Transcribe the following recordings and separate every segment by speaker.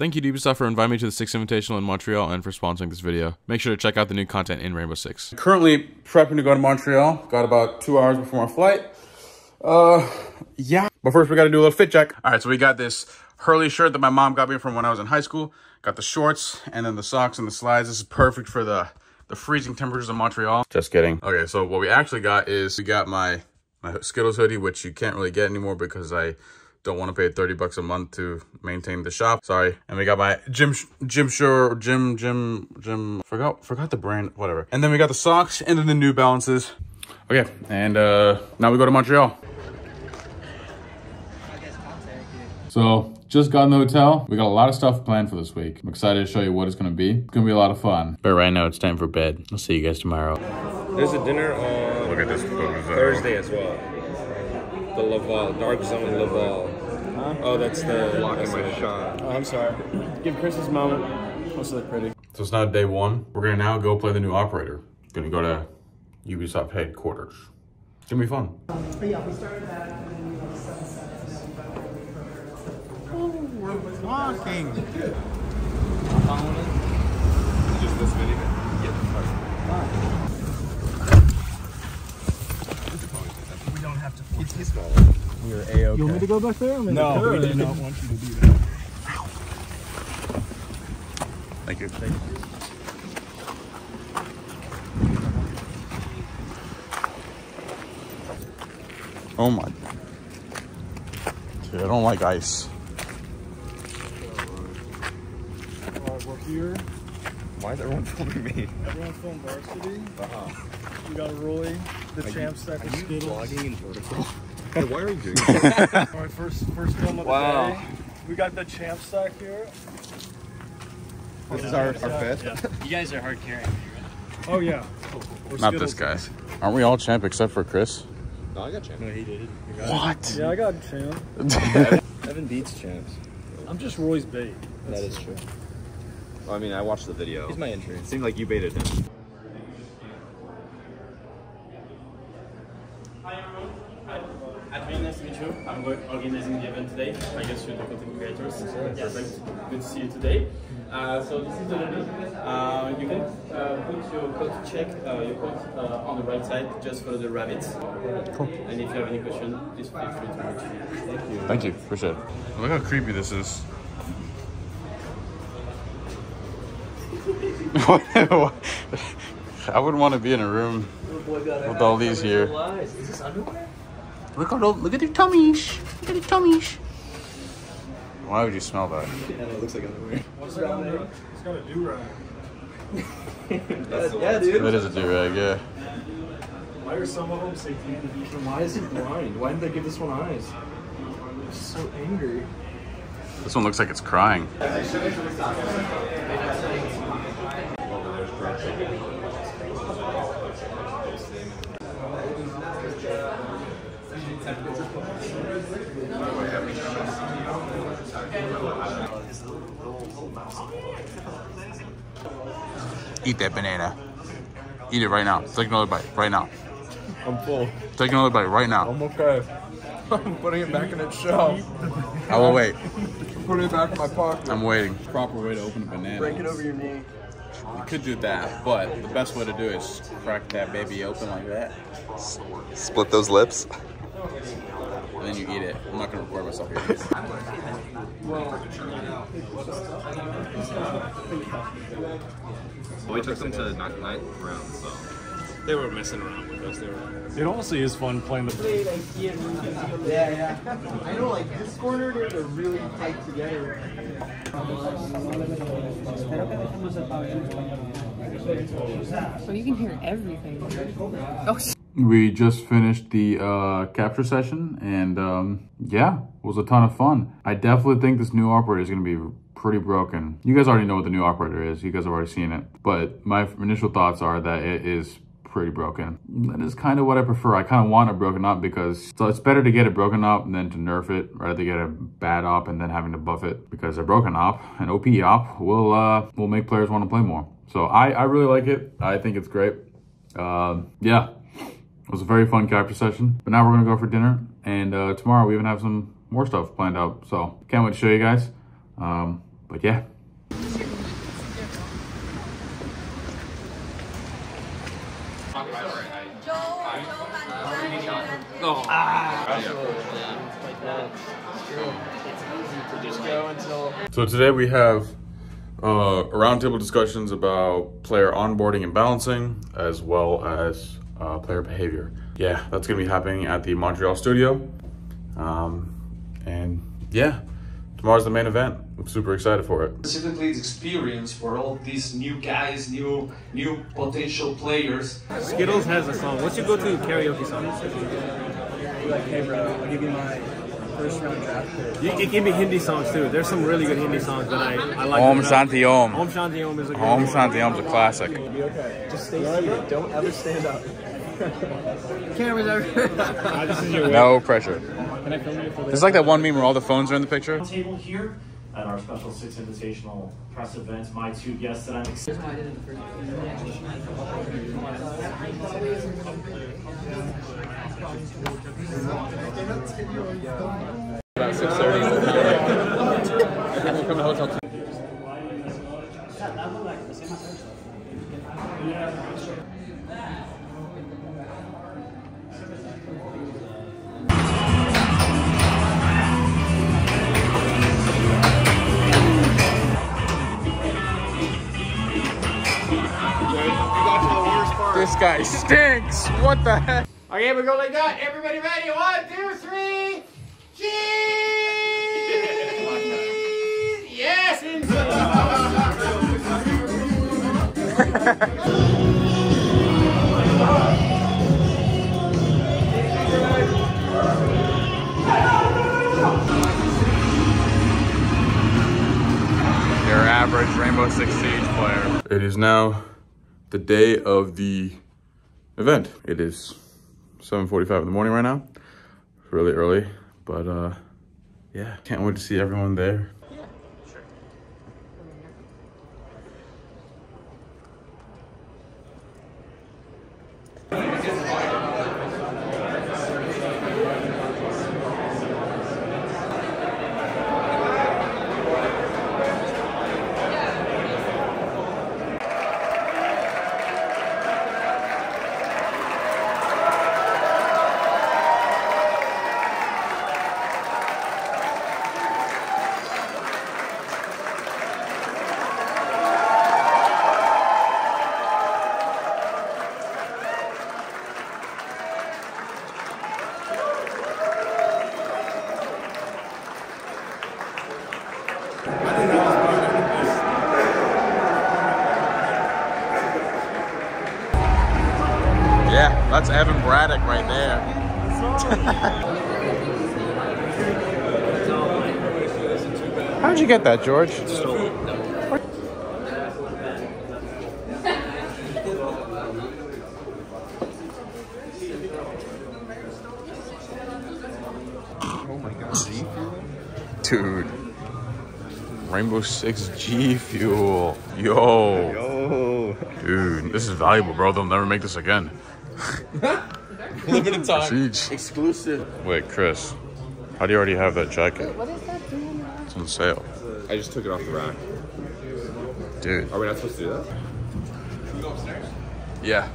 Speaker 1: Thank you to Ubisoft for inviting me to the Six Invitational in Montreal and for sponsoring this video. Make sure to check out the new content in Rainbow Six. Currently prepping to go to Montreal. Got about two hours before my flight. Uh, yeah. But first we gotta do a little fit check. All right, so we got this Hurley shirt that my mom got me from when I was in high school. Got the shorts and then the socks and the slides. This is perfect for the, the freezing temperatures of Montreal. Just kidding. Okay, so what we actually got is we got my, my Skittlz hoodie, which you can't really get anymore because I don't want to pay 30 bucks a month to maintain the shop. Sorry. And we got my Jim, Jim Sure, Jim, Jim, Jim, forgot, forgot the brand, whatever. And then we got the socks and then the New Balances. Okay, and uh, now we go to Montreal. So just got in the hotel. We got a lot of stuff planned for this week. I'm excited to show you what it's gonna be. It's gonna be a lot of fun. But right now it's time for bed. I'll see you guys tomorrow.
Speaker 2: There's a dinner on
Speaker 1: Look at this
Speaker 2: Thursday as well. The Laval, Dark Zone Laval. Oh, that's the blocking my shot.
Speaker 3: Oh, I'm sorry. Give Chris his moment. Let's look pretty.
Speaker 1: So it's not day one. We're gonna now go play the new operator. Gonna go to Ubisoft headquarters. It's gonna be fun. But yeah, we started that.
Speaker 4: Oh, walking.
Speaker 2: Just this video.
Speaker 3: You're A-OK. You want me to go back there? I mean, no, we did not want you to do that.
Speaker 1: Thank you. Oh my. Dude, I don't like ice.
Speaker 3: Alright, we're here.
Speaker 2: Why is everyone filming me?
Speaker 3: Everyone film varsity.
Speaker 2: Uh-huh.
Speaker 3: We got Roy, the champ stack of Skittlz.
Speaker 2: in vertical? Hey, why are you doing that?
Speaker 3: Alright, first first film of the
Speaker 2: Wow.
Speaker 3: day. We got the champ stack here.
Speaker 2: This is our, our fifth?
Speaker 3: Yeah.
Speaker 5: You guys are hard carrying.
Speaker 3: Oh yeah. We're
Speaker 1: Not this
Speaker 3: Skittlz.
Speaker 1: guy. Aren't we all champ except for Chris?
Speaker 2: No, I got champ.
Speaker 5: No, he did.
Speaker 1: What?
Speaker 3: Yeah, I got champ.
Speaker 2: Evan beats champs.
Speaker 3: I'm just Roy's bait.
Speaker 2: That is true. Well, I mean, I watched the video.
Speaker 5: He's my intern.
Speaker 2: It seemed like you baited him. Hi, everyone. Hi.
Speaker 5: Adrian, nice to meet you. I'm organizing the event today. I guess you're the content creators. Perfect. Good to see you today. Uh, so this is the lobby. Uh, you can uh, put your code check uh, your code uh, on the right side. Just follow the rabbits. Cool. And if you have any question, please feel free to reach me. Thank you.
Speaker 1: Thank you. Appreciate it. Look how creepy this is. I wouldn't want to be in a room with all these here. Look at all, look at their tummies. Look at their tummies. Why would you smell that?
Speaker 2: it looks like underwear.
Speaker 3: What's that on there? It's got a do-rag.
Speaker 2: yeah, dude.
Speaker 1: That is a do-rag, yeah.
Speaker 3: Why are some of them satanic edition?
Speaker 2: Why is he blind? Why didn't they give this one eyes?
Speaker 3: He's so angry.
Speaker 1: This one looks like it's crying. Eat that banana. Eat it right now. Take another bite right now.
Speaker 2: I'm full.
Speaker 1: Take another bite right now.
Speaker 2: I'm okay. I'm putting it back in its shell.
Speaker 1: I will wait.
Speaker 2: I'm putting it back in my pocket.
Speaker 1: I'm waiting. Proper way to open a banana.
Speaker 3: Break it over your knee.
Speaker 1: You could do that, but the best way to do it is crack that baby open like that,
Speaker 4: Split those lips.
Speaker 1: And then you eat it. I'm not gonna record myself here.
Speaker 2: we took them to ninth round, so.
Speaker 5: They were messing around with us. They were.
Speaker 3: It honestly is fun playing the.
Speaker 6: Yeah, yeah. I know, like this corner, they're they're really tight together.
Speaker 7: So you can hear everything. Oh, sh-
Speaker 1: We just finished the uh, capture session, and um, yeah, it was a ton of fun. I definitely think this new operator is gonna be pretty broken. You guys already know what the new operator is. You guys have already seen it, but my initial thoughts are that it is pretty broken. That is kind of what I prefer. I kind of want it broken up because so it's better to get it broken up than to nerf it rather than get a bad op and then having to buff it because a broken op, an OP op, will uh, will make players want to play more. So I, I really like it. I think it's great. Um, yeah, it was a very fun capture session. But now we're gonna go for dinner, and uh, tomorrow we even have some more stuff planned out. So can't wait to show you guys. Um, but yeah. So today we have uh, roundtable discussions about player onboarding and balancing, as well as uh, player behavior. Yeah, that's gonna be happening at the Montreal studio. Um, and yeah, tomorrow's the main event. I'm super excited for it.
Speaker 8: specifically it's experience for all these new guys, new new potential players.
Speaker 5: Skittlz has a song. What's your go-to karaoke song?
Speaker 3: Like, hey bro, I'll give you my first round draft pick.
Speaker 5: You, it can be Hindi songs too. There's some really good Hindi songs that I, I like.
Speaker 1: Om Shanti Om.
Speaker 5: Om Shanti Om is a good
Speaker 1: Om
Speaker 5: one.
Speaker 1: Shanti Om's a classic.
Speaker 3: Okay. Just stay seated. Don't ever stand up.
Speaker 7: Cameras everywhere.
Speaker 5: This is your way.
Speaker 1: No pressure.
Speaker 5: Can I film you for
Speaker 1: This is like that one meme where all the phones are in the picture.
Speaker 9: table here at our special six invitational press event. My two guests that I'm excited.
Speaker 1: About 6.30. This guy stinks. What the heck?
Speaker 5: Okay, we go like that. Everybody ready? One, two, three. Cheese! yes!
Speaker 1: Your average Rainbow Six Siege player. It is now the day of the event. It is 7.45 in the morning right now. It's really early, but uh, yeah, can't wait to see everyone there. Yeah, that's Evan Braddock right there. How'd you get that, George? Oh my god. Dude. Rainbow Six G Fuel. Yo. Yo. Dude, this is valuable, bro. They'll never make this again.
Speaker 2: Limited time.
Speaker 1: Siege.
Speaker 2: Exclusive.
Speaker 1: Wait, Chris. How do you already have that jacket?
Speaker 7: What is that doing?
Speaker 1: It's on sale.
Speaker 2: I just took it off the rack.
Speaker 1: Dude.
Speaker 2: Are we not supposed to do that?
Speaker 3: Can
Speaker 10: we go upstairs?
Speaker 5: Yeah.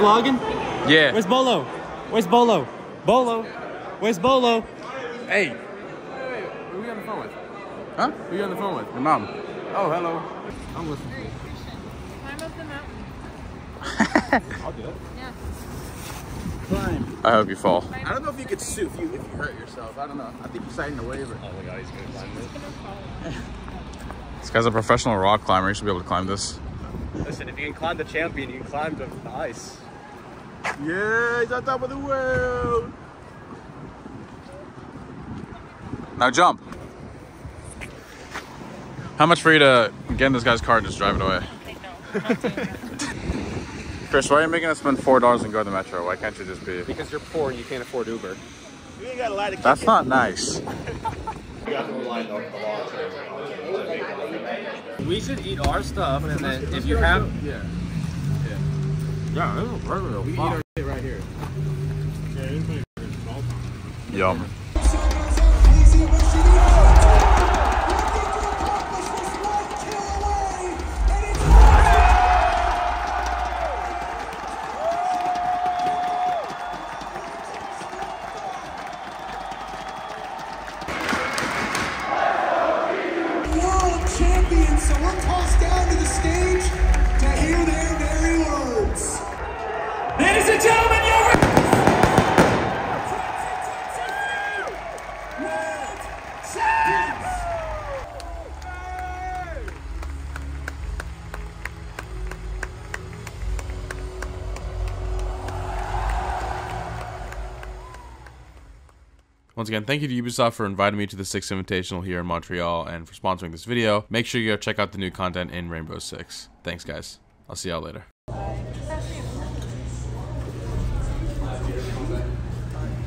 Speaker 5: Vlogging?
Speaker 1: Yeah.
Speaker 5: Where's Beaulo? Where's Beaulo? Beaulo? Where's Beaulo?
Speaker 1: Hey.
Speaker 5: Who are we on the phone with?
Speaker 1: Huh?
Speaker 5: Who are you on the phone with?
Speaker 1: Your mom.
Speaker 5: Oh, hello. I'm listening.
Speaker 7: Climb up the mountain.
Speaker 5: I'll do it.
Speaker 7: Yeah.
Speaker 5: climb.
Speaker 1: I hope you fall.
Speaker 5: I don't know if you could sue if you if you hurt yourself. I don't know. I think you're signing a waiver.
Speaker 2: Oh my god, he's gonna climb this.
Speaker 1: This guy's a professional rock climber. He should be able to climb this.
Speaker 2: Listen, if you can climb the champion, you can climb the, the ice.
Speaker 5: Yeah, he's on top of the world.
Speaker 1: Now jump. How much for you to get in this guy's car and just drive it away? Chris, why are you making us spend four dollars and go to the metro? Why can't you just be?
Speaker 2: Because you're poor and you can't afford Uber.
Speaker 5: You ain't got a lot of
Speaker 1: That's not nice.
Speaker 2: We should eat our stuff and then if you have
Speaker 5: Yeah.
Speaker 2: Yeah, this is regular
Speaker 5: We eat our shit right here.
Speaker 1: Yum.
Speaker 11: world champions, so we're tossed down to the stage
Speaker 1: Once again, thank you to Ubisoft for inviting me to the Six Invitational here in Montreal and for sponsoring this video. Make sure you go check out the new content in Rainbow Six. Thanks, guys. I'll see y'all later.